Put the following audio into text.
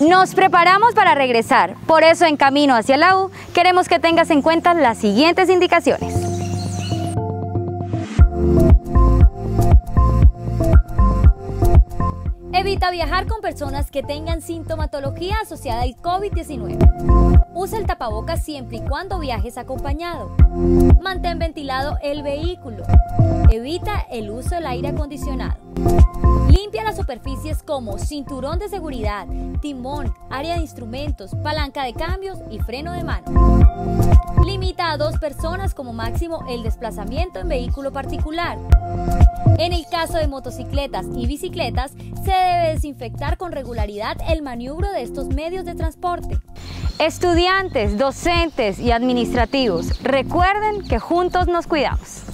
Nos preparamos para regresar, por eso en camino hacia la U queremos que tengas en cuenta las siguientes indicaciones. Evita viajar con personas que tengan sintomatología asociada al COVID-19. Usa el tapabocas siempre y cuando viajes acompañado. Mantén ventilado el vehículo. Evita el uso del aire acondicionado. Superficies como cinturón de seguridad, timón, área de instrumentos, palanca de cambios y freno de mano. Limita a dos personas como máximo el desplazamiento en vehículo particular. En el caso de motocicletas y bicicletas, se debe desinfectar con regularidad el maniobro de estos medios de transporte. Estudiantes, docentes y administrativos, recuerden que juntos nos cuidamos.